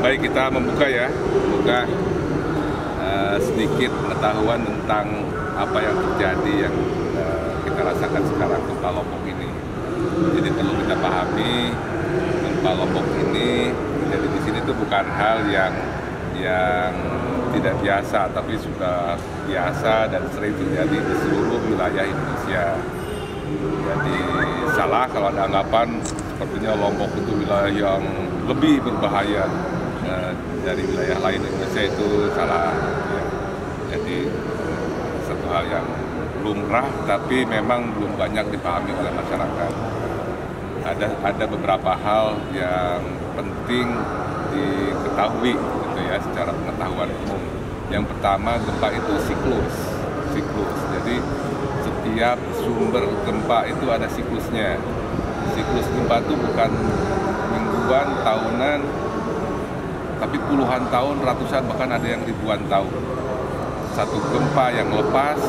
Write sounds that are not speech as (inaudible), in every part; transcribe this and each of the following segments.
baik kita membuka ya, membuka uh, sedikit pengetahuan tentang apa yang terjadi yang uh, kita rasakan sekarang gempa Lombok ini. Jadi perlu kita pahami gempa Lombok ini jadi di sini itu bukan hal yang yang tidak biasa, tapi sudah biasa dan sering terjadi di seluruh wilayah Indonesia. Jadi salah kalau ada anggapan sepertinya Lombok itu wilayah yang lebih berbahaya uh, dari wilayah lain Indonesia itu salah. Ya. Jadi satu hal yang lumrah tapi memang belum banyak dipahami oleh masyarakat. Ada ada beberapa hal yang penting diketahui gitu ya secara pengetahuan umum. Yang pertama gempa itu siklus, siklus. Jadi setiap sumber gempa itu ada siklusnya. Siklus gempa itu bukan mingguan, tahunan, tapi puluhan tahun, ratusan, bahkan ada yang ribuan tahun. Satu gempa yang lepas,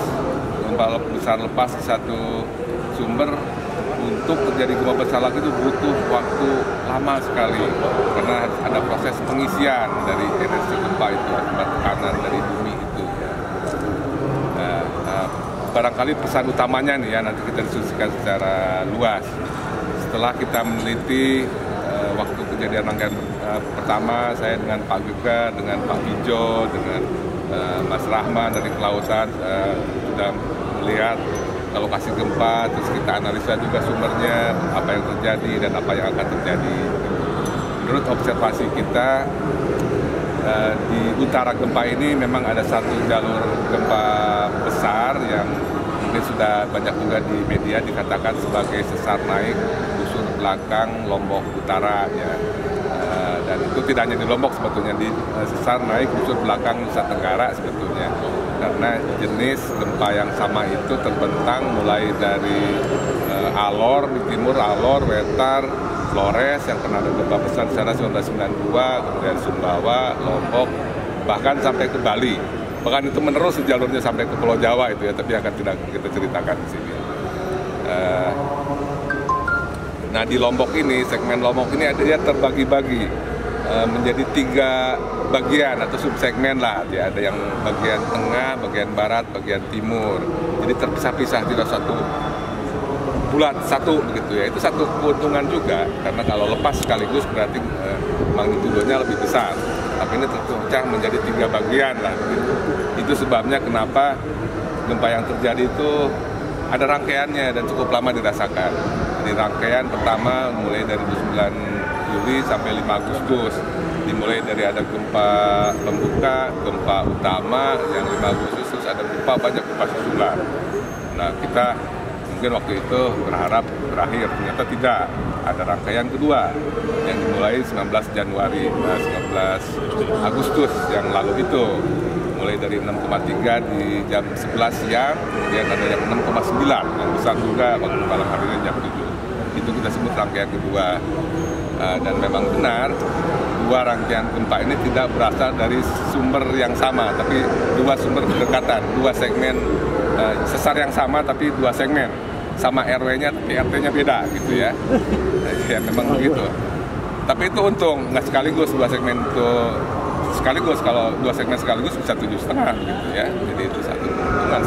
gempa besar lepas di satu sumber untuk terjadi gempa besar lagi itu butuh waktu lama sekali karena ada proses pengisian dari energi gempa itu akibat tekanan dari bumi itu. Nah, nah, barangkali pesan utamanya nih ya nanti kita diskusikan secara luas. Setelah kita meneliti uh, waktu kejadian rangkaian uh, pertama saya dengan Pak Gega, dengan Pak Bijo, dengan uh, Mas Rahman dari kelautan uh, sudah melihat lokasi gempa, terus kita analisa juga sumbernya, apa yang terjadi dan apa yang akan terjadi. Menurut observasi kita eh, di utara gempa ini memang ada satu jalur gempa besar yang mungkin sudah banyak juga di media dikatakan sebagai sesar naik busur belakang Lombok Utara ya. Itu tidak hanya di Lombok sebetulnya di eh, sesar naik busur belakang Nusa Tenggara sebetulnya karena jenis gempa yang sama itu terbentang mulai dari uh, Alor di timur Alor, Wetar, Flores yang pernah ada gempa besar di sana 1992, kemudian Sumbawa, Lombok, bahkan sampai ke Bali. Bahkan itu menerus jalurnya sampai ke Pulau Jawa itu ya, tapi akan tidak kita ceritakan di sini. Uh, nah di Lombok ini, segmen Lombok ini ada dia terbagi-bagi menjadi tiga bagian atau subsegmen lah ya ada yang bagian tengah, bagian barat, bagian timur. Jadi terpisah-pisah tidak satu bulat satu begitu ya. Itu satu keuntungan juga karena kalau lepas sekaligus berarti eh, magnitudonya lebih besar. Tapi ini terpecah menjadi tiga bagian lah. Gitu. Itu sebabnya kenapa gempa yang terjadi itu ada rangkaiannya dan cukup lama dirasakan. Jadi rangkaian pertama mulai dari 9 Juli sampai 5 Agustus dimulai dari ada gempa pembuka, gempa utama yang 5 Agustus terus ada gempa banyak gempa susulan. Nah kita mungkin waktu itu berharap berakhir, ternyata tidak. Ada rangkaian kedua yang dimulai 19 Januari, nah 19 Agustus yang lalu itu mulai dari 6,3 di jam 11 siang, kemudian ada yang 6,9 yang besar juga waktu malam harinya jam 7. Itu kita sebut rangkaian kedua. Uh, dan memang benar dua rangkaian gempa ini tidak berasal dari sumber yang sama, tapi dua sumber berdekatan, dua segmen uh, sesar yang sama tapi dua segmen, sama RW-nya tapi RT-nya beda gitu ya. ya memang begitu. Tapi itu untung nggak sekaligus dua segmen itu sekaligus kalau dua segmen sekaligus bisa tujuh setengah gitu ya. Jadi itu satu keuntungan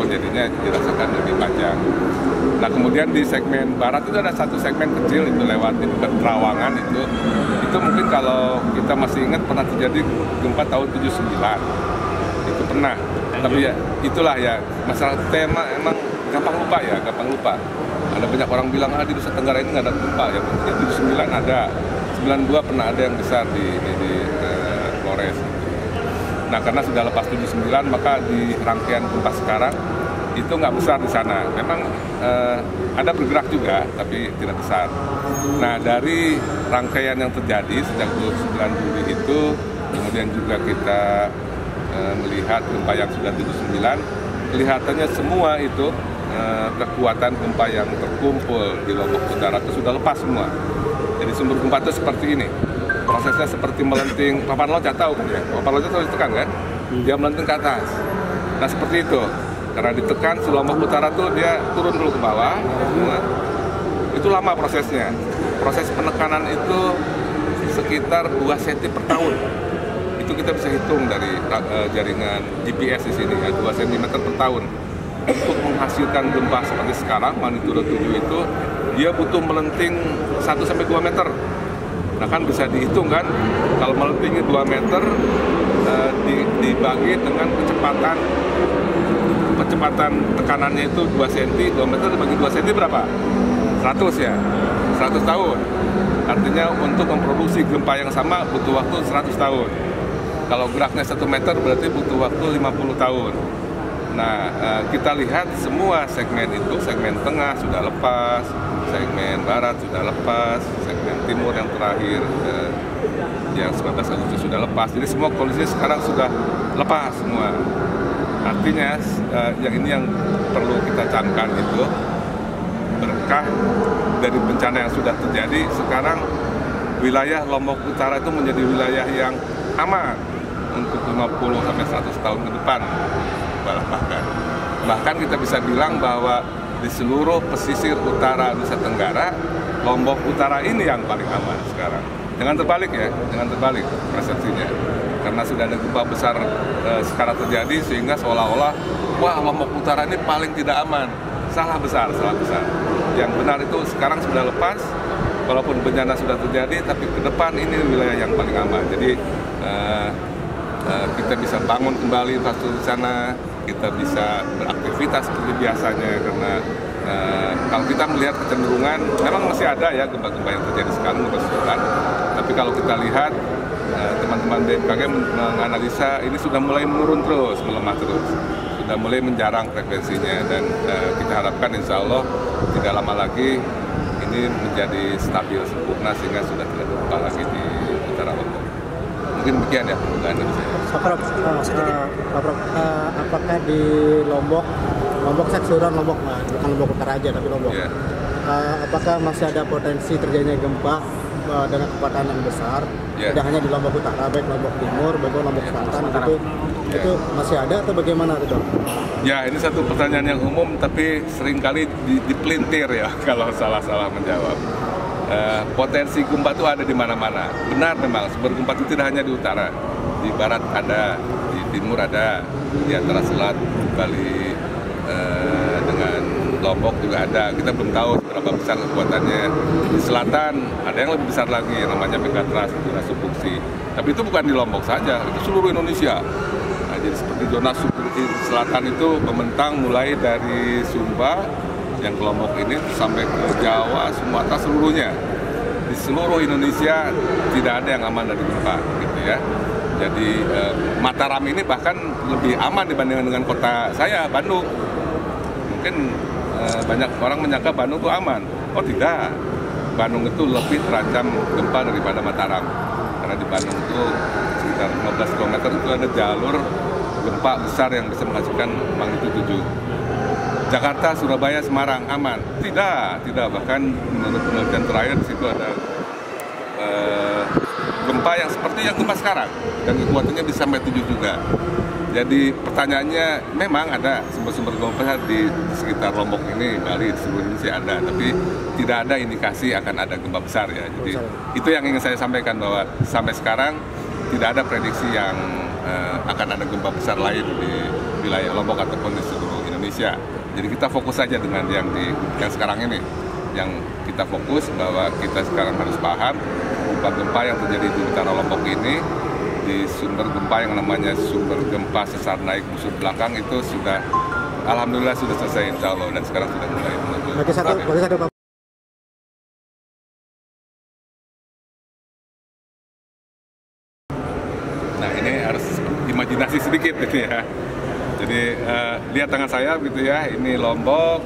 meskipun jadinya dirasakan lebih panjang. Nah kemudian di segmen barat itu ada satu segmen kecil itu lewat di Terawangan itu. Itu mungkin kalau kita masih ingat pernah terjadi gempa tahun 79 itu pernah. Tapi ya itulah ya masalah tema emang gampang lupa ya gampang lupa. Ada banyak orang bilang ah di Nusa Tenggara ini nggak ada gempa. Ya mungkin 79 ada. 92 pernah ada yang besar di di, di uh, Flores nah karena sudah lepas 79 maka di rangkaian gempa sekarang itu nggak besar di sana. Memang eh, ada bergerak juga, tapi tidak besar. Nah dari rangkaian yang terjadi sejak 29 Juli itu, kemudian juga kita eh, melihat gempa yang sudah 79, kelihatannya semua itu eh, kekuatan gempa yang terkumpul di Lombok Utara itu sudah lepas semua. Jadi sumber gempa itu seperti ini. Prosesnya seperti melenting, papan loncat tahu kan ya? Papan loncat harus ditekan kan? Dia melenting ke atas. Nah seperti itu karena ditekan si Lombok Utara tuh dia turun dulu ke bawah nah, itu lama prosesnya proses penekanan itu sekitar 2 cm per tahun. Itu kita bisa hitung dari uh, jaringan GPS di sini ya, 2 cm per tahun. Untuk menghasilkan gempa seperti sekarang, magnitudo 7 itu, dia butuh melenting 1 sampai 2 meter. Nah kan bisa dihitung kan, kalau melentingnya 2 meter, uh, dibagi dengan kecepatan kecepatan tekanannya itu 2 cm, 2 meter dibagi 2 cm berapa? 100 ya, 100 tahun. Artinya untuk memproduksi gempa yang sama butuh waktu 100 tahun. Kalau geraknya 1 meter berarti butuh waktu 50 tahun. Nah, eh, kita lihat semua segmen itu, segmen tengah sudah lepas, segmen barat sudah lepas, segmen timur yang terakhir eh, yang 19 Agustus sudah lepas. Jadi semua kondisi sekarang sudah lepas semua. Artinya uh, yang ini yang perlu kita camkan itu berkah dari bencana yang sudah terjadi sekarang wilayah Lombok Utara itu menjadi wilayah yang aman untuk 50 sampai 100 tahun ke depan bahkan bahkan kita bisa bilang bahwa di seluruh pesisir utara Nusa Tenggara Lombok Utara ini yang paling aman sekarang jangan terbalik ya jangan terbalik persepsinya karena sudah ada gempa besar e, sekarang terjadi sehingga seolah-olah wah Lombok Utara ini paling tidak aman. Salah besar, salah besar. Yang benar itu sekarang sudah lepas, walaupun bencana sudah terjadi, tapi ke depan ini wilayah yang paling aman. Jadi e, e, kita bisa bangun kembali infrastruktur sana, kita bisa beraktivitas seperti biasanya karena e, kalau kita melihat kecenderungan, memang masih ada ya gempa-gempa yang terjadi sekarang gempa Tapi kalau kita lihat Eh, teman-teman BMKG menganalisa ini sudah mulai menurun terus, melemah terus, sudah mulai menjarang frekuensinya dan uh, kita harapkan insya Allah tidak lama lagi ini menjadi stabil sempurna sehingga sudah tidak terlupa lagi di. Mungkin demikian ya, bisa. Pak Prof, uh, Prof uh, apakah di Lombok, Lombok saya keseluruhan Lombok, bukan Lombok Utara aja tapi Lombok. Yeah. Uh, apakah masih ada potensi terjadinya gempa uh, dengan kekuatan yang besar yeah. tidak hanya di Lombok Utara baik Lombok Timur baik Lombok yeah, Selatan itu yeah. itu masih ada atau bagaimana itu dok? Ya ini satu pertanyaan yang umum tapi sering kali di, dipelintir ya (laughs) kalau salah-salah menjawab. Uh, potensi gempa itu ada di mana-mana. Benar memang sumber gempa itu tidak hanya di utara, di barat ada, di timur ada, di antara selat, Bali, uh, dengan Lombok juga ada. Kita belum tahu seberapa besar kekuatannya. Di selatan ada yang lebih besar lagi, yang namanya Megatras, zona subduksi. Tapi itu bukan di Lombok saja, itu seluruh Indonesia. Nah, jadi seperti zona subduksi selatan itu membentang mulai dari Sumba yang ke Lombok ini sampai ke Jawa, Sumatera seluruhnya. Di seluruh Indonesia tidak ada yang aman dari gempa, gitu ya. Jadi eh, Mataram ini bahkan lebih aman dibandingkan dengan kota saya, Bandung. Mungkin Eh, banyak orang menyangka Bandung itu aman. Oh tidak, Bandung itu lebih terancam gempa daripada Mataram. Karena di Bandung itu sekitar 15 km itu ada jalur gempa besar yang bisa menghasilkan magnitudo 7. Jakarta, Surabaya, Semarang aman? Tidak, tidak. Bahkan menurut penelitian terakhir di situ ada uh, gempa yang seperti yang gempa sekarang dan kekuatannya bisa sampai 7 juga. Jadi pertanyaannya memang ada sumber-sumber gempa di sekitar Lombok ini, Bali, di seluruh Indonesia ada, tapi tidak ada indikasi akan ada gempa besar ya. Jadi itu yang ingin saya sampaikan bahwa sampai sekarang tidak ada prediksi yang uh, akan ada gempa besar lain di wilayah Lombok ataupun di seluruh Indonesia. Jadi kita fokus saja dengan yang di yang sekarang ini, yang kita fokus bahwa kita sekarang harus paham gempa-gempa yang terjadi di utara Lombok ini di sumber gempa yang namanya sumber gempa sesar naik busur belakang itu sudah alhamdulillah sudah selesai insya Allah dan sekarang sudah mulai menuju. Satu, satu Nah ini harus imajinasi sedikit gitu ya. Jadi uh, lihat tangan saya gitu ya, ini Lombok,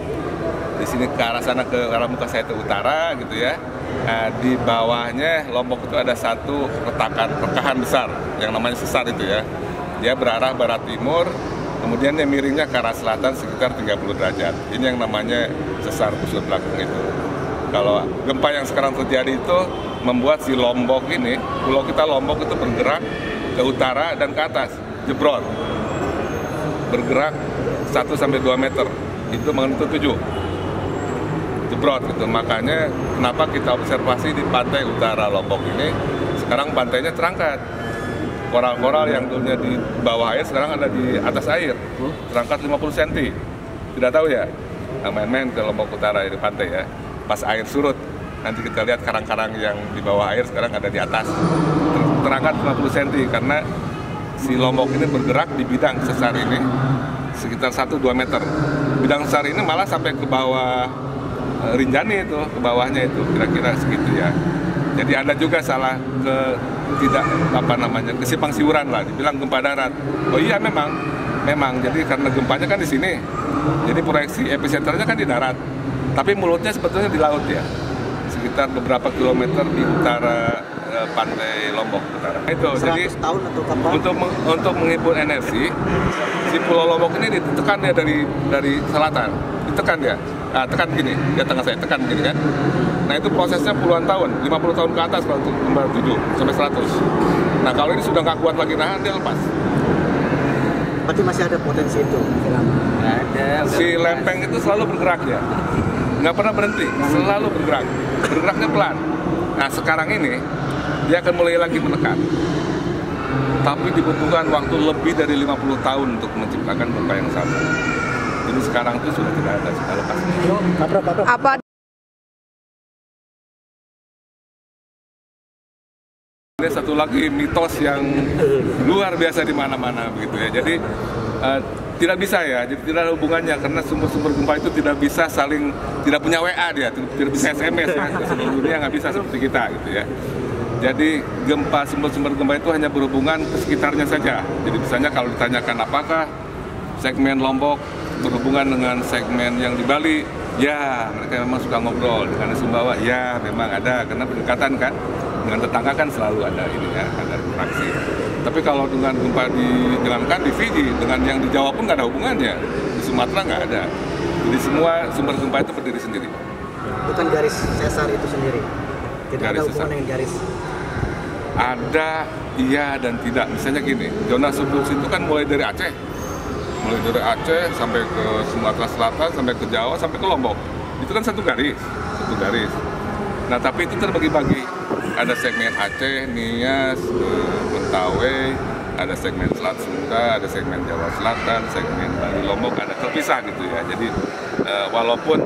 di sini ke arah sana ke arah muka saya ke utara gitu ya Nah, di bawahnya Lombok itu ada satu retakan, rekahan besar yang namanya sesar itu ya. Dia berarah barat timur, kemudian dia miringnya ke arah selatan sekitar 30 derajat. Ini yang namanya sesar busur belakang itu. Kalau gempa yang sekarang terjadi itu membuat si Lombok ini, pulau kita Lombok itu bergerak ke utara dan ke atas, jebrot. Bergerak 1 sampai 2 meter. Itu magnitudo 7 jebrot gitu. Makanya kenapa kita observasi di pantai utara Lombok ini sekarang pantainya terangkat. Koral-koral yang dulunya di bawah air sekarang ada di atas air, terangkat 50 cm. Tidak tahu ya? Nah, main-main ke Lombok Utara di pantai ya. Pas air surut, nanti kita lihat karang-karang yang di bawah air sekarang ada di atas. Ter- Terangkat 50 cm karena si Lombok ini bergerak di bidang sesar ini sekitar 1-2 meter. Bidang sesar ini malah sampai ke bawah eh, Rinjani itu, ke bawahnya itu kira-kira segitu ya. Jadi ada juga salah ke tidak apa namanya kesimpang siuran lah, dibilang gempa darat. Oh iya memang, memang. Jadi karena gempanya kan di sini, jadi proyeksi epicenternya kan di darat, tapi mulutnya sebetulnya di laut ya, sekitar beberapa kilometer di utara pantai Lombok utara. Itu jadi 100 tahun atau kapan? untuk meng- untuk menghibur energi si Pulau Lombok ini ditekan ya dari dari selatan. Ditekan dia. Nah, tekan gini dia tengah saya tekan gini kan. Nah itu prosesnya puluhan tahun 50 tahun ke atas kalau untuk kembali 7 sampai 100 nah kalau ini sudah nggak kuat lagi nahan dia lepas. Berarti masih ada potensi itu. ada si lempeng itu selalu bergerak ya. Nggak pernah berhenti selalu bergerak. Bergeraknya pelan. Nah sekarang ini dia akan mulai lagi menekan tapi dibutuhkan waktu lebih dari 50 tahun untuk menciptakan gempa yang sama jadi sekarang itu sudah tidak ada sudah lepas apa Ada satu lagi mitos yang luar biasa di mana-mana begitu ya. Jadi eh, tidak bisa ya, jadi tidak ada hubungannya karena sumber-sumber gempa itu tidak bisa saling tidak punya WA dia, tidak bisa SMS ya. (laughs) Seluruh dunia nggak bisa seperti kita gitu ya. Jadi gempa sumber-sumber gempa itu hanya berhubungan ke sekitarnya saja. Jadi misalnya kalau ditanyakan apakah segmen Lombok berhubungan dengan segmen yang di Bali, ya mereka memang suka ngobrol dengan Sumbawa, ya memang ada karena berdekatan kan dengan tetangga kan selalu ada ini ya ada interaksi. Tapi kalau dengan gempa di jangankan di Fiji dengan yang di Jawa pun nggak ada hubungannya, di Sumatera nggak ada. Jadi semua sumber gempa itu berdiri sendiri. Bukan garis sesar itu sendiri. Tidak Garis ada hubungan sesar. dengan garis. Ada iya dan tidak. Misalnya gini, zona subduksi itu kan mulai dari Aceh, mulai dari Aceh sampai ke Sumatera Selatan, sampai ke Jawa, sampai ke Lombok. Itu kan satu garis, satu garis. Nah tapi itu terbagi-bagi. Ada segmen Aceh, Nias, eh, Mentawai, ada segmen Selat Sunda, ada segmen Jawa Selatan, segmen Bali Lombok, ada terpisah gitu ya. Jadi eh, walaupun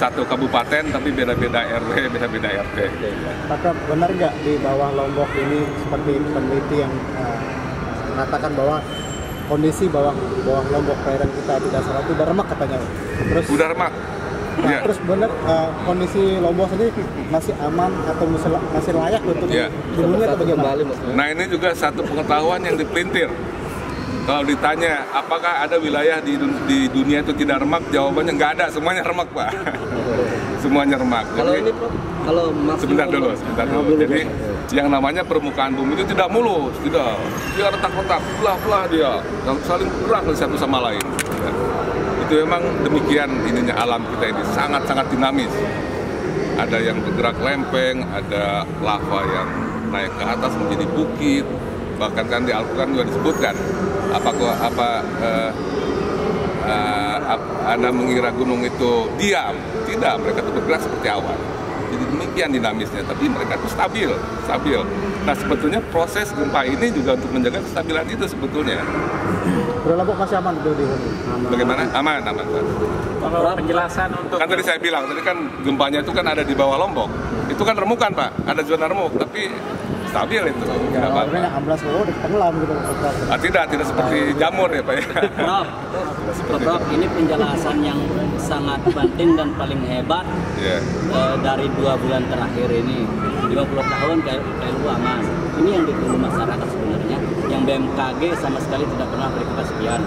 satu kabupaten tapi beda-beda RW, beda-beda RT. Maka benar nggak di bawah Lombok ini seperti peneliti yang eh, mengatakan bahwa kondisi bawah bawah Lombok perairan kita tidak salah itu udah remak katanya. Terus Udah remak. nah, Iya. terus benar eh, kondisi Lombok sendiri masih aman atau masih, layak untuk Iya. dihuni atau bagaimana? Nah ini juga satu pengetahuan yang dipelintir. Kalau ditanya apakah ada wilayah di, di dunia itu tidak remak, jawabannya nggak ada, semuanya remak pak. (laughs) semuanya remak. kalau ini Prof, kalau sebentar dulu, sebentar dulu. Jadi yang namanya permukaan bumi itu tidak mulus, tidak. Dia retak-retak, belah-belah dia, dan saling bergerak satu sama lain. Ya. Itu memang demikian ininya alam kita ini sangat-sangat dinamis. Ada yang bergerak lempeng, ada lava yang naik ke atas menjadi bukit. Bahkan kan di Al-Quran juga disebutkan apa apa eh, eh, Anda mengira gunung itu diam, tidak, mereka itu bergerak seperti awan. Jadi demikian dinamisnya, tapi mereka itu stabil, stabil. Nah sebetulnya proses gempa ini juga untuk menjaga kestabilan itu sebetulnya. Bro Lombok masih aman itu dihuni. Bagaimana? Aman, aman. Pak. Kalau penjelasan untuk Kan tadi saya bilang, tadi kan gempanya itu kan ada di bawah Lombok. Itu kan remukan Pak, ada zona remuk, tapi stabil itu, Ya, apa-apa. orangnya yang amblas oh udah tenggelam gitu. Ah, tidak, tidak seperti jamur ya Pak ya. (laughs) Prof, Prof, ini penjelasan yang sangat penting dan paling hebat Iya. eh, dari dua bulan terakhir ini. 50 tahun kayak KLU aman. Ini yang ditunggu masyarakat sebenarnya. Yang BMKG sama sekali tidak pernah beri kepastian.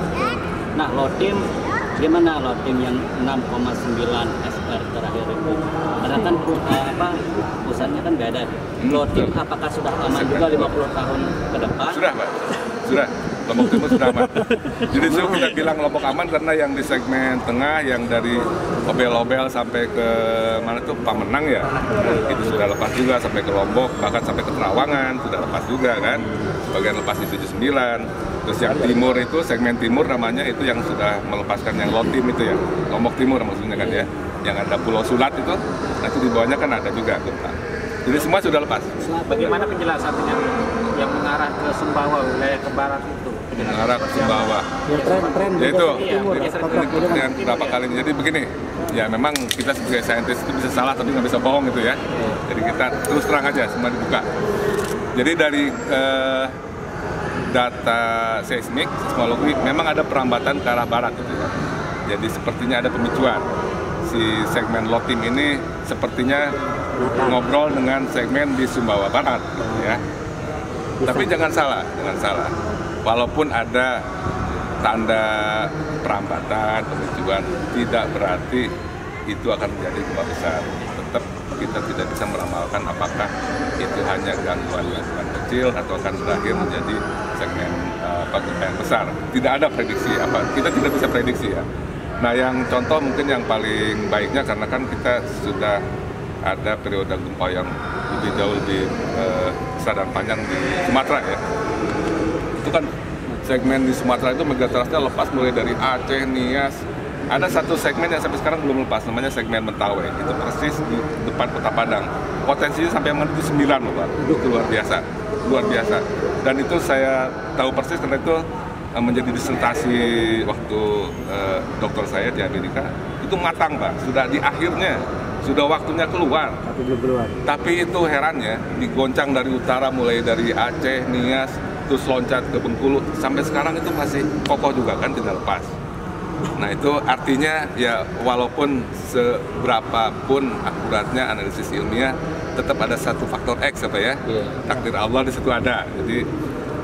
Nah, Lotim gimana Lotim yang 6,9 SR terakhir itu? Karena kan eh, apa pusatnya kan beda. Lotim apakah sudah aman juga 50 tahun ke depan? Sudah Pak, sudah. Lombok Timur sudah aman. Jadi itu kita bilang Lombok aman karena yang di segmen tengah, yang dari Obel-Obel sampai ke mana tuh Pamenang ya, itu sudah lepas juga sampai ke Lombok, bahkan sampai ke Terawangan sudah lepas juga kan. Bagian lepas di 79. Terus yang timur itu segmen timur namanya itu yang sudah melepaskan yang Lotim itu ya, Lombok Timur maksudnya kan ya, yang ada Pulau Sulat itu, nah itu di bawahnya kan ada juga gempa. Jadi semua sudah lepas. Bagaimana penjelasan yang yang mengarah ke Sumbawa wilayah ke barat itu? Mengarah ke Sumbawa. Ya Ya itu. Iya, Prof, Ini bagaimana? pertanyaan berapa kali ini. Jadi begini, ya memang kita sebagai saintis itu bisa salah tapi nggak bisa bohong gitu ya. Jadi kita terus terang aja semua dibuka. Jadi dari eh, data seismik, seismologi, memang ada perambatan ke arah barat gitu ya. Jadi sepertinya ada pemicuan. Si segmen Lotim ini sepertinya ngobrol dengan segmen di Sumbawa Barat gitu ya. Tapi jangan salah, jangan salah. Walaupun ada tanda perambatan, pemicuan, tidak berarti itu akan menjadi gempa besar. Kita tidak bisa meramalkan apakah itu hanya gangguan-gangguan kecil atau akan berakhir menjadi segmen eh, apa gempa yang besar. Tidak ada prediksi apa, kita tidak bisa prediksi ya. Nah yang contoh mungkin yang paling baiknya karena kan kita sudah ada periode gempa yang lebih jauh lebih eh, besar dan panjang di Sumatera ya itu kan segmen di Sumatera itu megatrasnya lepas mulai dari Aceh, Nias. Ada satu segmen yang sampai sekarang belum lepas, namanya segmen Mentawai. Itu persis di depan Kota Padang. Potensinya sampai menuju 9 loh Pak. Itu luar biasa, luar biasa. Dan itu saya tahu persis karena itu eh, menjadi disertasi waktu eh, dokter saya di Amerika. Itu matang Pak, sudah di akhirnya, sudah waktunya keluar. Tapi belum keluar. Tapi itu herannya, digoncang dari utara mulai dari Aceh, Nias, terus loncat ke Bengkulu, sampai sekarang itu masih kokoh juga kan tidak lepas. Nah itu artinya ya walaupun seberapa pun akuratnya analisis ilmiah, tetap ada satu faktor X apa ya, Iya. takdir Allah di situ ada. Jadi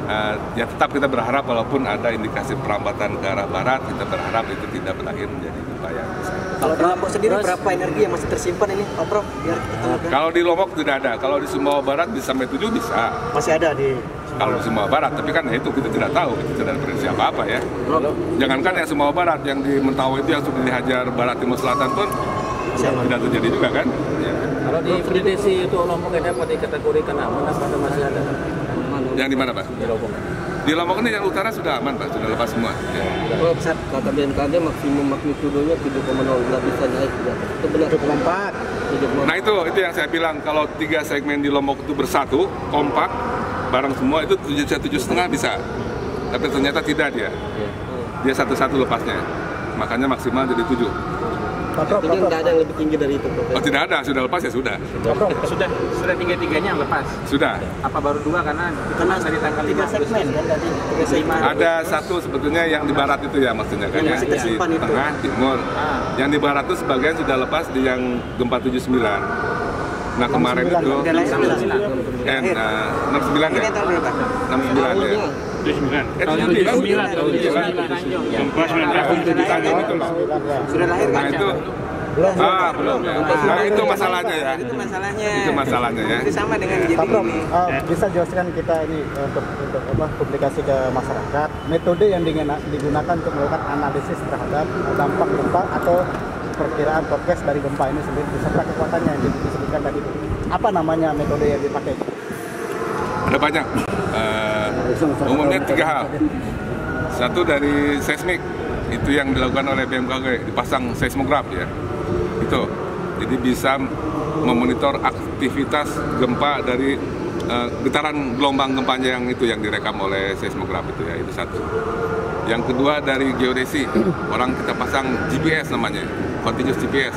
eh, ya tetap kita berharap walaupun ada indikasi perambatan ke arah barat, kita berharap itu tidak berakhir menjadi gempa yang besar. Kalau di Lombok sendiri Terus- berapa energi yang masih tersimpan ini, Pak Prof? Biar kita tahu kan. Kalau di Lombok tidak ada, kalau di Sumbawa Barat bisa sampai 7 bisa. masih ada di Kalau di Sumbawa Barat, tapi kan itu kita tidak tahu, kita tidak ada prediksi apa-apa ya. Jangankan yang Sumbawa Barat, yang di Mentawai itu yang sudah dihajar Barat Timur Selatan pun tidak terjadi juga kan. Ya. Kalau di prediksi itu Lombok yang dapat dikategorikan aman apa ada masih ada Yang di mana Pak? di Lombok? Di Lombok ini yang utara sudah aman Pak, sudah lepas semua. Ya. Oh, besar. Kata BMKG maksimum magnitudonya 7,0 nggak bisa naik. ya. Itu benar. 74. 7,0. Nah itu itu yang saya bilang kalau tiga segmen di Lombok itu bersatu, kompak, bareng semua itu tujuh tujuh setengah bisa. Tapi ternyata tidak dia. Dia satu-satu lepasnya. Makanya maksimal jadi tujuh. Prof. nggak ada yang lebih tinggi dari itu, Prof. Oh tidak ada, sudah lepas ya sudah. Sudah sudah tiga tiganya lepas. Sudah. Apa baru dua karena karena dari tanggal Tiga 5 segmen kan tadi. Tiga segmen. Ada satu sebetulnya yang di barat itu ya maksudnya kan Yang ya. Di tengah, timur. Ah. Yang di barat itu sebagian sudah lepas di yang gempa 79. Nah kemarin 69, itu Udah lahir belum? eh, nah, 69 ya. Ini tahun berapa? 69 ya. Tahunnya. Eh, 79 tahun 79. Tanjung ya. Gempa 19 Tanjung itu loh. Sembilan, ya. Sudah lahir Nah kan? itu Belum. ah belum ya. Nah itu masalahnya ya. Itu masalahnya. Itu masalahnya ya. Itu sama dengan jadi Pak Prof, ini. eh, bisa jelaskan kita ini eh, untuk, untuk apa, publikasi ke masyarakat metode yang digunakan untuk melakukan analisis terhadap eh, dampak gempa atau perkiraan forecast dari gempa ini sendiri beserta kekuatannya yang disebutkan tadi apa namanya metode yang dipakai Ada banyak. Eh, umumnya tiga hal. Satu dari seismik itu yang dilakukan oleh BMKG dipasang seismograf ya. Itu. Jadi bisa memonitor aktivitas gempa dari eh, getaran gelombang gempanya yang itu yang direkam oleh seismograf itu ya itu satu. Yang kedua dari geodesi orang kita pasang GPS namanya continuous GPS.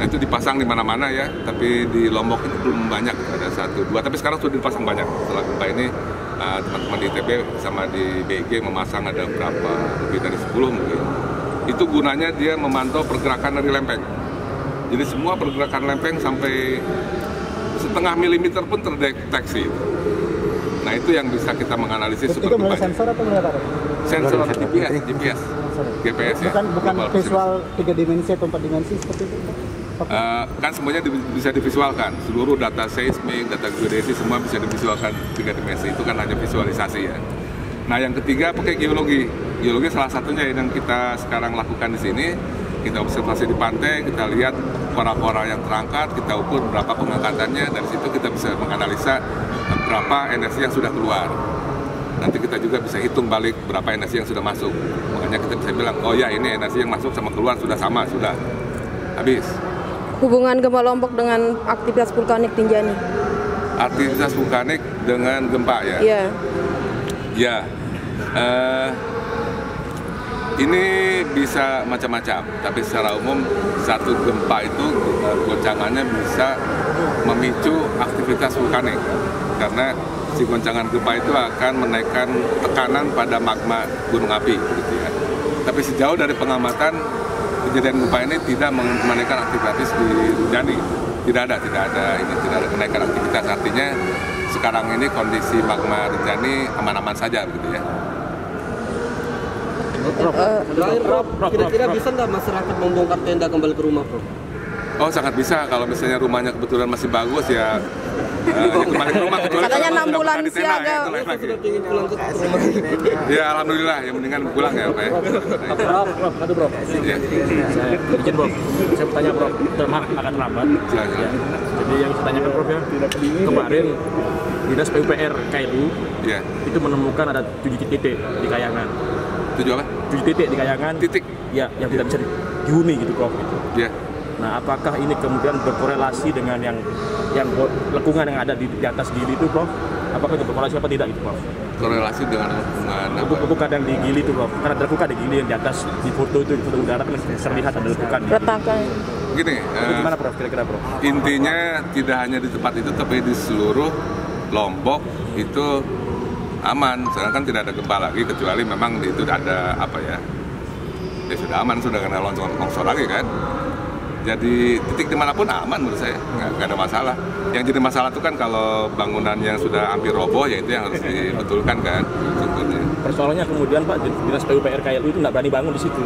Nah, itu dipasang di mana-mana ya, tapi di Lombok ini belum banyak ada satu dua, tapi sekarang sudah dipasang banyak. Setelah gempa ini uh, teman-teman di ITB sama di BIG memasang ada berapa lebih dari 10 mungkin. Itu gunanya dia memantau pergerakan dari lempeng. Jadi semua pergerakan lempeng sampai setengah milimeter pun terdeteksi. Nah itu yang bisa kita menganalisis itu gempanya. sensor atau melihat apa Sensor GPS, GPS, GPS ya. bukan bukan Global visual tiga dimensi atau empat dimensi seperti itu? Eh, kan semuanya di- bisa divisualkan seluruh data seismik, data geodesi semua bisa divisualkan tiga dimensi itu kan hanya visualisasi ya. Nah yang ketiga pakai geologi, geologi salah satunya yang kita sekarang lakukan di sini kita observasi di pantai, kita lihat pora-pora yang terangkat, kita ukur berapa pengangkatannya, dari situ kita bisa menganalisa berapa energi yang sudah keluar. Nanti kita juga bisa hitung balik berapa energi yang sudah masuk. Makanya kita bisa bilang, oh ya ini energi yang masuk sama keluar sudah sama, sudah habis. Hubungan gempa Lombok dengan aktivitas vulkanik Tinjani. Aktivitas vulkanik dengan gempa ya? Iya. Ya, eh, ini bisa macam-macam, tapi secara umum satu gempa itu eh, goncangannya bisa memicu aktivitas vulkanik karena si goncangan gempa itu akan menaikkan tekanan pada magma gunung api gitu ya. Tapi sejauh dari pengamatan kejadian gempa ini tidak men- menaikkan aktivitas di Rinjani. Tidak ada, tidak ada ini tidak ada kenaikan aktivitas artinya sekarang ini kondisi magma Rinjani aman-aman saja gitu ya. Terakhir Prof, kira-kira bisa nggak masyarakat membongkar tenda kembali ke rumah Prof? Oh sangat bisa kalau misalnya rumahnya kebetulan masih bagus ya eh, ya kembali ke rumah kecuali Katanya enam sudah bulan tenda, siaga. ya. Ya alhamdulillah ya mendingan pulang ya Pak ya. Prof, Prof, aduh Prof. Ya, Saya izin Prof. Saya bertanya Prof, termaaf agak terlambat. silakan. Ya. Jadi yang saya tanyakan Prof ya, kemarin Dinas PUPR KLU Ya, itu menemukan ada tujuh titik di Kayangan. tujuh apa? Tujuh titik di Kayangan. Titik. Ya, yang tidak bisa dihuni gitu Prof. Gitu. Ya, Nah, apakah ini kemudian berkorelasi dengan yang yang lekungan yang ada di, di atas gili itu, Prof? Apakah itu berkorelasi apa tidak itu, Prof? korelasi dengan hubungan apa? Lekukan yang di gili itu, Prof. Karena ada lekukan di gili yang di atas di foto itu, di foto udara kan terlihat ada lekukan. Retakan. Gini, eh, gimana, Prof? Kira-kira, Prof? intinya tidak hanya di tempat itu tapi di seluruh Lombok itu aman sedangkan tidak ada gempa lagi kecuali memang di itu ada apa ya ya sudah aman sudah kena longsor, longsor lagi kan jadi titik di mana pun aman menurut saya nggak, nggak ada masalah yang jadi masalah itu kan kalau bangunan yang sudah hampir roboh ya itu yang harus dibetulkan kan strukturnya Persoalannya kemudian Pak Dinas PUPR KLU itu nggak berani bangun di situ.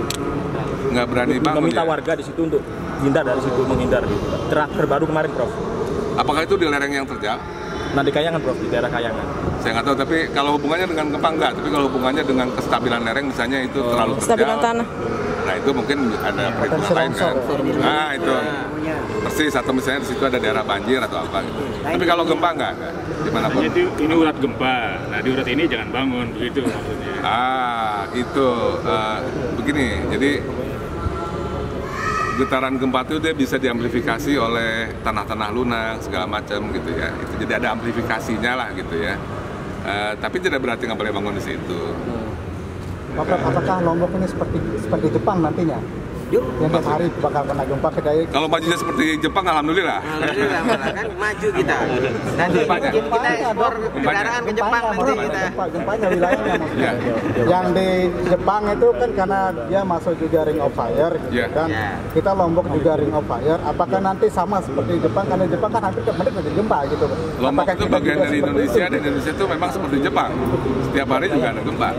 nggak berani bangun Meminta ya. warga di situ untuk hindar dari situ, menghindar gitu. Baru kemarin, Prof. apakah itu di lereng yang terjal Nah, di Kayangan, Prof, di daerah Kayangan. saya nggak tahu tapi kalau hubungannya dengan gempa enggak tapi kalau hubungannya dengan kestabilan lereng misalnya itu terlalu terjal Kestabilan tanah. Nah itu mungkin ada perhitungan lain kan? nah itu. Persis atau misalnya di situ ada daerah banjir atau apa gitu. Tapi kalau gempa enggak enggak gimana pun Jadi ini urat gempa. Nah di urat ini jangan bangun begitu maksudnya. ah itu eh, begini. Jadi getaran gempa itu dia bisa diamplifikasi oleh tanah-tanah lunak segala macam gitu ya. Itu jadi ada amplifikasinya lah gitu ya. Eh, tapi tidak berarti nggak boleh bangun di situ Apakah Lombok ini seperti seperti Jepang nantinya? Yang tiap hari bakal kena gempa kedai kalau majunya seperti Jepang alhamdulillah Alhamdulillah malah kan maju kita. Nanti Gempanya. kita ekspor kendaraan ke Jepang nanti kita. Gempa, gempanya wilayahnya maksudnya. Ya. Yang di Jepang itu kan karena dia masuk juga ring of fire gitu Ya. kan. Ya. Kita Lombok juga ring of fire. Apakah nanti sama seperti Jepang? Karena Jepang kan hampir tiap menit ada gempa gitu. Lombok Apakah itu bagian dari Indonesia itu? dan Indonesia itu memang seperti Jepang. Setiap hari juga ada gempa.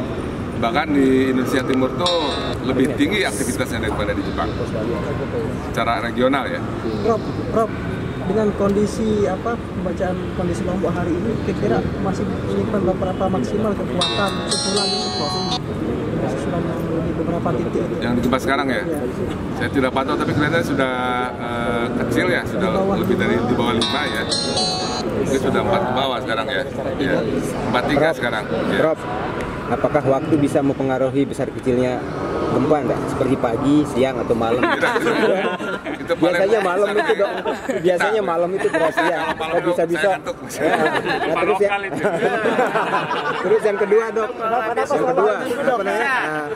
Bahkan di Indonesia Timur tuh lebih tinggi aktivitasnya daripada di Jepang. Secara regional ya. Prof, Prof, dengan kondisi apa pembacaan kondisi Lombok hari ini kira-kira masih menyimpan beberapa maksimal kekuatan susulan yang di beberapa titik itu. Yang di gempa sekarang ya. Saya tidak pantau tapi kelihatannya sudah eh, kecil ya, sudah lebih dari di bawah 5 ya. Itu sudah 4 ke bawah sekarang ya. ya. 43 sekarang. Ya. Apakah waktu bisa mempengaruhi besar kecilnya gempa enggak? Seperti pagi, siang atau malam? (laughs) Itu Biasanya malam itu dok. Biasanya malam itu berarti ya. Kok bisa dok, bisa. saya ngantuk. Ya. (laughs) Nah, terus ya. (laughs) terus yang kedua dok. Yang kedua apa namanya? Nah,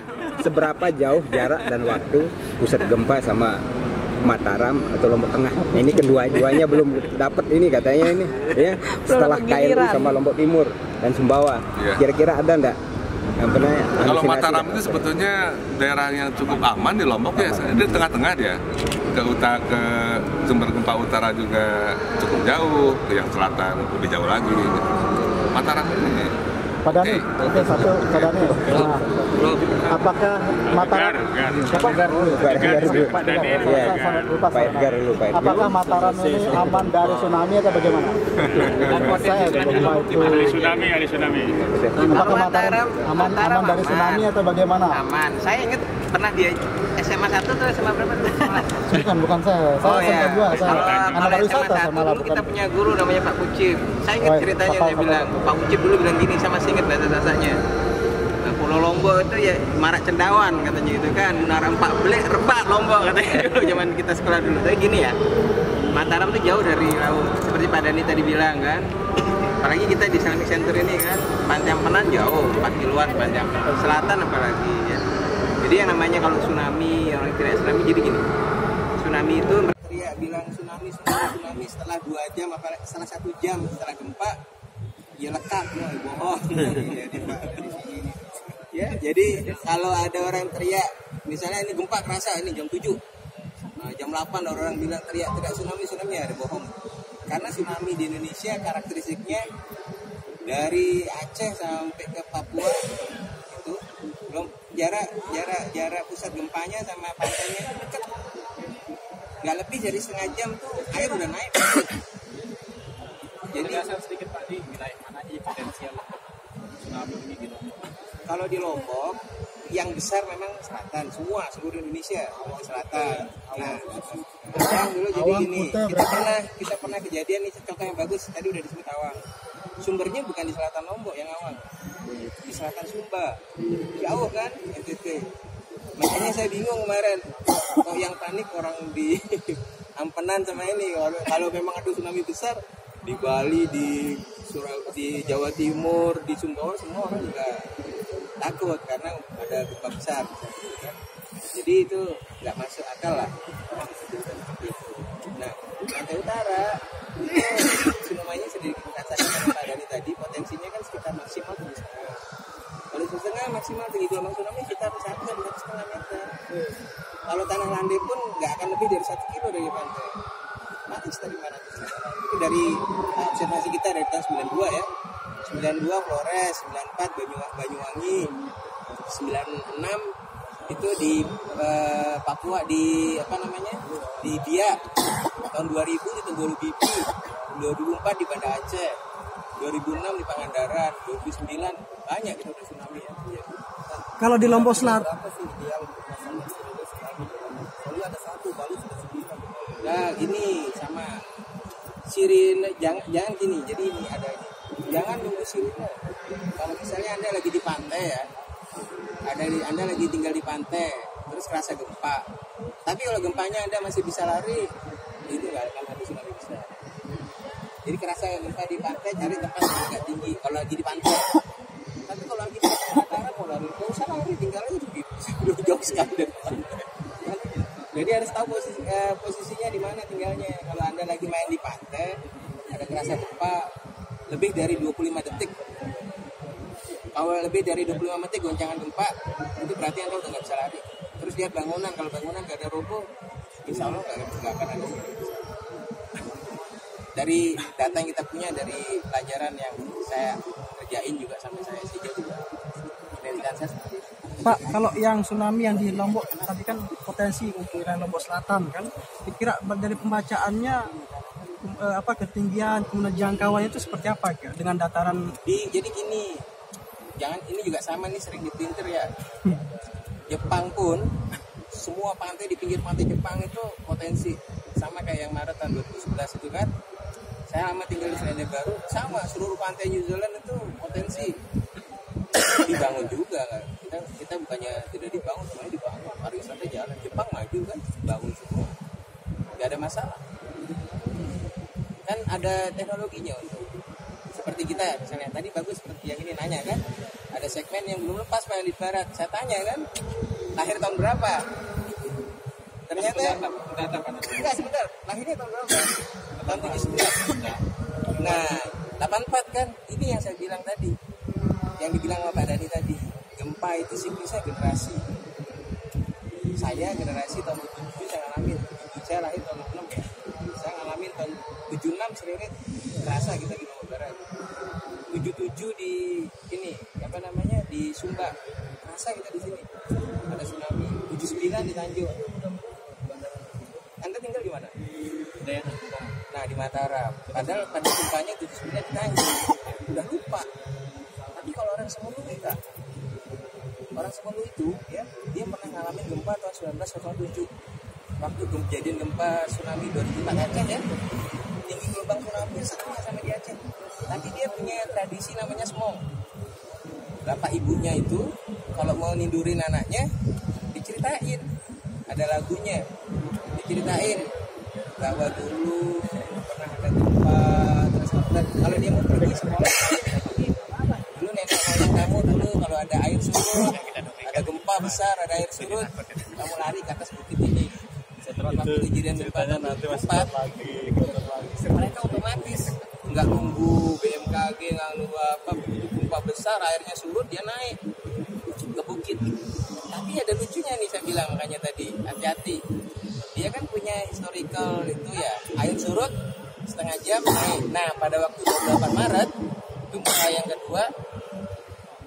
seberapa jauh jarak dan waktu pusat gempa sama Mataram atau Lombok Tengah. Nah, ini kedua-duanya belum dapat ini katanya ini ya. Setelah giliran. sama Lombok Timur dan Sumbawa. Iya. Kira-kira ada enggak? Yang pernah Kalau Mataram itu sebetulnya daerah yang cukup aman di Lombok ya, di tengah-tengah dia. Ke utara ke sumber gempa utara juga cukup jauh, ke yang selatan lebih jauh lagi. gitu. Mataram ini Pak Dani, Oke. satu Pak Dani. Nah, apakah Mataram Edgar. Siapa? Pak dulu. Pak. Iya. Edgar dulu, Pak Edgar. Apakah Mataram ini aman dari tsunami atau bagaimana? Saya lupa itu. Ada tsunami, ada tsunami. Apakah Mataram aman, aman dari tsunami atau bagaimana? Aman. Saya ingat pernah di SMA 1 atau SMA berapa? Bukan, bukan saya. Saya Oh SMA ya. 2, saya Kalau anak kalau SMA pariwisata 1 saya malah dulu bukan. kita punya guru namanya Pak Kucip. Saya ingat Oh, ceritanya apa- dia bilang, Pak Kucip dulu bilang gini, saya masih ingat bahasa bahasanya. Pulau Lombok itu ya marak cendawan katanya gitu kan Menara Empat Belik rebak Lombok katanya (laughs) dulu zaman kita sekolah dulu tapi gini ya Mataram tuh jauh dari laut seperti Pak Dani tadi bilang kan apalagi kita di Islamic Center ini kan Panjang Penan jauh 4 kiloan Panjang Selatan apalagi ya jadi yang namanya kalau tsunami orang tidak tsunami jadi gini. Tsunami itu teriak bilang tsunami tsunami tsunami setelah dua jam apa setelah satu jam setelah gempa ya lekat. Ya bohong. (laughs) Ya jadi kalau ada orang teriak misalnya ini gempa kerasa ini jam 7 Nah, jam 8 orang bilang teriak tidak tsunami tsunami. Ada bohong. Karena tsunami di Indonesia karakteristiknya dari Aceh sampai ke Papua jarak jarak jarak pusat gempanya sama pantainya itu dekat nggak lebih dari setengah jam tuh air udah naik. Jadi sedikit Pak di wilayah mana aja potensial tsunami ini di Lombok. kalau di Lombok yang besar memang selatan semua seluruh Indonesia selatan. Nah Awang dulu jadi Awang, gini kita berapa? pernah kita pernah kejadian nih contoh yang bagus tadi udah disebut Awang. Sumbernya bukan di selatan Lombok yang Awang di selatan Sumba. Jauh kan NTT makanya saya bingung kemarin kok yang panik orang di (laughs) Ampenan sama ini. Kalau kalau memang ada tsunami besar di Bali di Surab di Jawa Timur di Sumbawa semua orang juga takut karena ada gempa besar. Jadi itu nggak masuk akal lah. Nah pantai utara tsunami sedikit sama Pak Dhani tadi potensinya kan sekitar maksimal kalau setengah maksimal tinggi gelombang tsunami sekitar satu sampai satu setengah meter. Kalau tanah landai pun nggak akan lebih dari satu kilo dari pantai. Mati dari mana itu dari uh, observasi kita dari tahun 92 ya. 92 Flores 94 Banyuwangi, Banyuwangi 96 itu di eh, Papua di apa namanya? Di Biak tahun 2000 di Tenggolu Bibi 2004 di Banda Aceh 2006 di Pangandaran 2009 banyak itu udah tsunami ya. Iya. Kalau di Lombok sembilan. Nah gini sama sirine jangan jangan gini jadi ini ada ini. Jangan nunggu sirine. Kalau misalnya anda lagi di pantai ya ada di, anda lagi tinggal di pantai terus kerasa gempa. Tapi kalau gempanya anda masih bisa lari itu nggak akan jadi kerasa gempa di pantai cari tempat yang agak tinggi. Kalau lagi di pantai. Tapi kalau lagi di utara mau lari nggak usah lari tinggal aja di udah jauh sekali dari pantai jadi harus tahu posisi, eh, posisinya di mana tinggalnya. Kalau anda lagi main di pantai ada kerasa gempa lebih dari 25 detik. Kalau lebih dari 25 detik goncangan gempa itu berarti anda udah nggak bisa lari. Terus lihat bangunan kalau bangunan nggak ada roboh insya Allah nggak akan ada. Dari data yang kita punya dari pelajaran yang saya kerjain juga sampai saya sejauh juga penelitian saya seperti itu. Pak, kalau yang tsunami yang di Lombok tadi kan potensi untuk wilayah Lombok Selatan kan, dikira dari pembacaannya eh, apa ketinggian kemudian jangkauannya itu seperti apa Kak? dengan dataran di jadi gini jangan ini juga sama nih sering dipinter ya Jepang pun semua pantai di pinggir pantai Jepang itu potensi sama kayak yang Maret tahun 2011 itu kan saya lama tinggal di Selandia Baru sama seluruh pantai New Zealand itu potensi. Dibangun juga kan. Kita kita bukannya tidak dibangun semuanya dibangun. Pariwisata jalan. Jepang maju kan bangun semua. Nggak ada masalah. Kan ada teknologinya untuk seperti kita misalnya tadi bagus seperti yang ini nanya kan. Ada segmen yang belum lepas pak di barat. Saya tanya kan lahir tahun berapa? Ternyata enggak sebentar. Lahirnya tahun berapa tahun 79 nah 84 kan ini yang saya bilang tadi. Yang dibilang Pak Dhani tadi gempa itu siklusnya generasi. Saya generasi tahun 77 saya ngalamin. Saya lahir tahun 66 ya. Saya ngalamin tahun 76 selirit kerasa kita di Lombok Barat. 77 di ini apa namanya di Sumba. Kerasa kita di sini. Ada tsunami. 79 di Tanjung. Anda tinggal di mana nah di Mataram. Padahal pada gempanya 79 di Tanjung. Udah lupa. Tapi kalau orang Semulu enggak orang Semulu itu ya dia pernah ngalamin gempa tahun 1907 waktu kejadian gempa tsunami 2004 Aceh ya. Tinggi gelombang tsunami sama sama di Aceh. Tapi dia punya tradisi namanya smong bapak ibunya itu kalau mau nindurin anaknya diceritain. Ada lagunya. Diceritain bahwa dulu pernah ada gempa terus kalau dia mau pergi sekolah. Dulu nenek moyang kamu dulu kalau ada air surut ada gempa besar ada air surut kamu lari ke atas bukit ini. Setelah waktu kejadian gempa nanti empat. mereka otomatis nggak nunggu BMKG nggak nunggu apa begitu gempa besar airnya surut dia naik ke bukit. Tapi ada lucunya nih saya bilang makanya tadi hati-hati dia kan punya historical itu ya. Air surut setengah jam. Naik nah pada waktu 28 Maret itu gempa yang kedua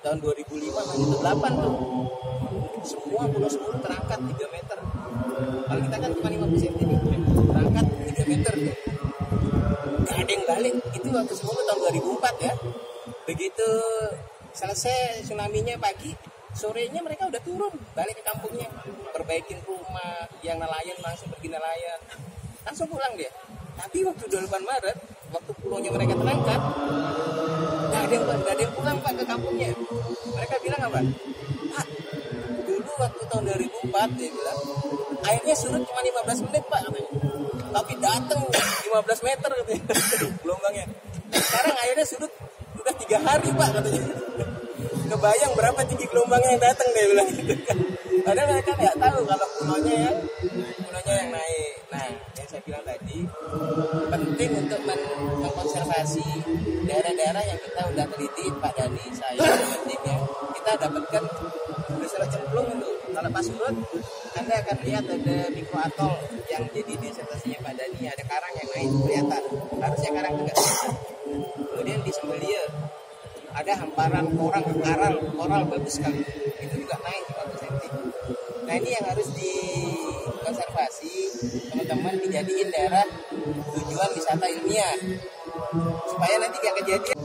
tahun 2005 magnitudo 8 tuh semua pulau sepuluh terangkat 3 meter. Kalau kita kan cuma 50 cm nih terangkat 3 meter. Tuh gak balik. Itu waktu semua tahun 2004 ya. Begitu selesai tsunami-nya pagi sorenya mereka udah turun balik ke kampungnya. Perbaikin rumah yang nelayan langsung pergi nelayan. Langsung pulang dia. Tapi waktu 28 Maret waktu pulaunya mereka terangkat gak ada yang gak ada yang pulang pak ke kampungnya. Mereka bilang apa? Pak dulu waktu tahun 2004 dia bilang airnya surut cuma 15 menit pak katanya. Tapi datang 15 meter katanya. (laughs) Gelombangnya. Sekarang airnya surut udah tiga hari pak katanya kebayang berapa tinggi gelombangnya yang datang dia bilang gitu kan. Padahal mereka nggak tahu kalau pulaunya yang pulaunya yang naik. Nah yang saya bilang tadi penting untuk men- mengkonservasi daerah-daerah yang kita udah teliti Pak Dani saya dan timnya kita dapatkan desa cemplung itu. Kalau pas surut anda akan lihat ada mikro atol yang jadi disertasinya Pak Dani ada karang yang naik kelihatan. Harusnya karang kelihatan. Kemudian di Sembelia ada hamparan koral koral koral bagus sekali. Itu juga naik 50 cm nah ini yang harus dikonservasi teman-teman dijadiin daerah tujuan wisata ilmiah. Supaya nanti gak kejadian.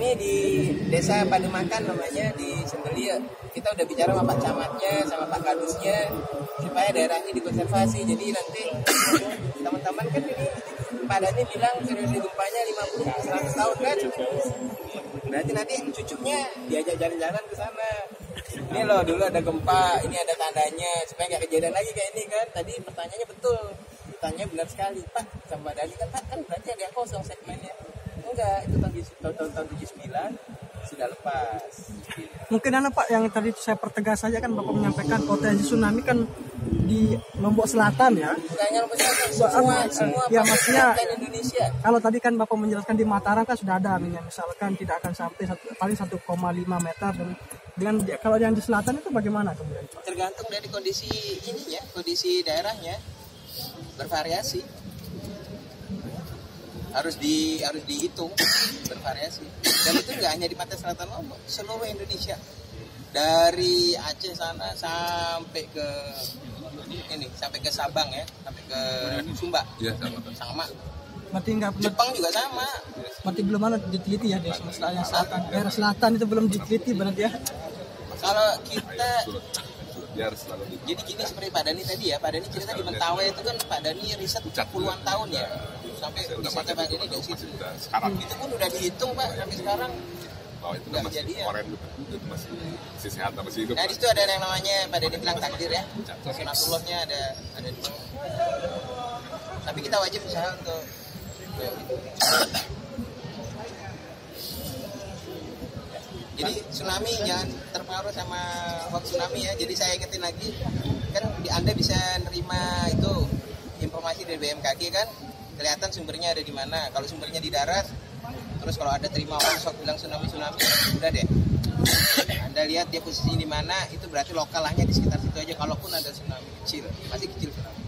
Ini di desa Pademakan namanya di Sembelia kita udah bicara sama Pak Camatnya sama Pak Kadusnya supaya daerah ini dikonservasi. Jadi nanti teman-teman kan ini Pak Dani bilang periode gempanya 50 100 tahun. Kan berarti nanti cucunya diajak jalan-jalan ke sana. Ini loh dulu ada gempa ini ada tandanya supaya nggak kejadian lagi kayak ini kan. Tadi pertanyaannya betul pertanyaannya benar sekali. Pak sama Dani kan pak kan berarti ada yang kosong segmennya. Enggak itu tahun tahun tahun, tahun 79 sudah lepas. Mungkin ada Pak yang tadi saya pertegas saja kan Bapak menyampaikan potensi tsunami kan di Lombok Selatan ya. Bukan hanya Lombok Selatan, semua semua ya maksudnya Indonesia. kalau tadi kan Bapak menjelaskan di Mataram kan sudah ada aminnya misalkan tidak akan sampai satu, paling 1,5 meter. Dan dengan kalau yang di selatan itu bagaimana kemudian Pak? tergantung dari kondisi ininya kondisi daerahnya. Bervariasi. Harus di harus dihitung bervariasi. Dan itu nggak hanya di pantai selatan Lombok seluruh Indonesia. Dari Aceh sana sampai ke ini sampai ke Sabang ya sampai ke Sumba. Iya, sama. sama. Berarti nggak perlu Jepang juga sama. Berarti belum ada diteliti ya di selatan. Yang selatan. Daerah selatan itu belum diteliti berarti ya. kalau kita selalu di jadi gini seperti Pak Dani tadi ya Pak Dani cerita di Mentawai itu kan Pak Dani riset puluhan tahun ya. Sampai udah risetnya Pak Dani dari situ. sekarang. Itu pun udah dihitung Pak sampai sekarang bahwa itu kan masih kejadian. kemarin gitu. itu masih masih sehat masih hidup Nah di situ ada yang namanya Pak Deni bilang takdir ya. Sunatullahnya ada ada di. Tapi kita wajib usaha untuk jadi tsunami jangan terpengaruh sama hoax tsunami ya. Jadi saya ingetin lagi kan di Anda bisa nerima itu informasi dari BMKG kan kelihatan sumbernya ada di mana. Kalau sumbernya di darat terus kalau ada terima hoax hoax bilang tsunami tsunami udah deh anda lihat dia posisi di mana, itu berarti lokal hanya di sekitar situ aja. Kalaupun ada tsunami kecil, masih kecil tsunami.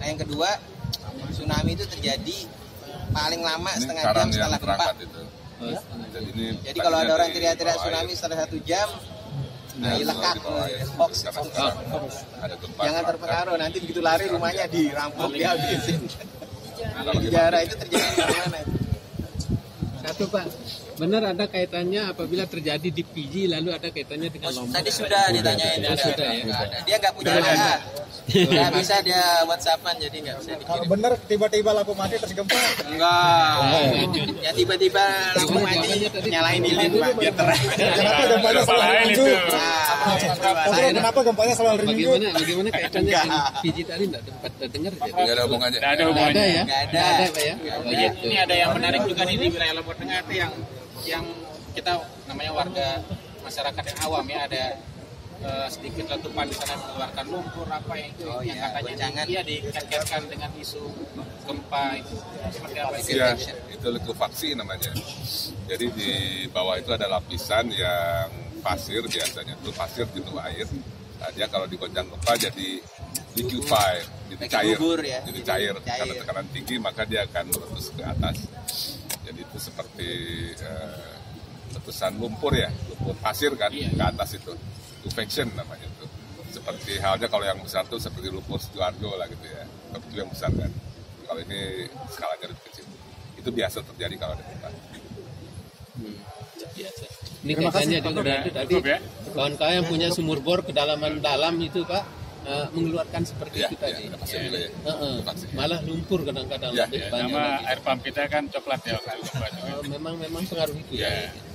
Nah yang kedua, tsunami itu terjadi paling lama ini setengah jam setelah gempa. terangkat itu jadi ini Jadi kalau ada orang teriak-teriak tsunami setelah satu jam, nah Nah, lekat hoax. Gempa Jangan terpengaruh, nanti begitu lari rumahnya dirampok, dihabisin. Sejarah itu terjadi di mana? Satu Pak, Benar ada kaitannya apabila terjadi di PG lalu ada kaitannya dengan lombok. Tadi sudah ditanyain Oh, ada. sudah ya. Nggak ada. Dia nggak punya WA. (laughs) Nggak bisa dia WhatsAppan jadi nggak bisa Kalau dikirim. benar tiba-tiba lampu mati terus gempa. Enggak. Ya tiba-tiba lampu mati nyalain lilin Pak biar terang. Kenapa gempanya selalu Minggu? Nah, kenapa gempanya selalu hari Minggu? Bagaimana bagaimana kaitannya dengan PG tadi enggak tempat dengar ya? Nggak ada hubungannya. Nggak ada Nggak ada hubungannya. ya? Nggak ada. Nggak ya? Oh, Ini, gitu. ini ada yang menarik juga nih di wilayah Lombok Tengah itu yang yang kita namanya warga masyarakat yang awam ya ada eh, sedikit letupan di sana mengeluarkan lumpur apa yang itu Oh, yang iya, katanya goncangan. dia dikaitkan dengan isu gempa itu seperti apa itu? Ya, itu likuifaksi namanya. Jadi di bawah itu ada lapisan yang pasir biasanya itu pasir jenuh air. Nah, dia kalau digoncang gempa jadi liquefy, jadi cair, ya, jadi jadi cair. cair. Karena tekanan tinggi maka dia akan meletus ke atas. Itu seperti eh, letusan lumpur ya, lumpur pasir kan Iya. ke atas itu. Convection namanya itu. Seperti halnya kalau yang besar tuh seperti lumpur Sidoarjo lah gitu ya. Tapi itu yang besar kan. Kalau ini skalanya lebih kecil. Itu biasa terjadi kalau ada gempa. biasa. Ini kaitannya dengan tadi kawan-kawan yang punya sumur bor kedalaman dalam itu Pak eh, mengeluarkan seperti Ya, itu ya, tadi. ada pasir juga ya. Heeh. Vaksin. Malah lumpur kadang-kadang Ya, lebih ya, banyak Sama lagi. air pump kita kan coklat ya. Oh, memang memang pengaruh itu ya. Ya.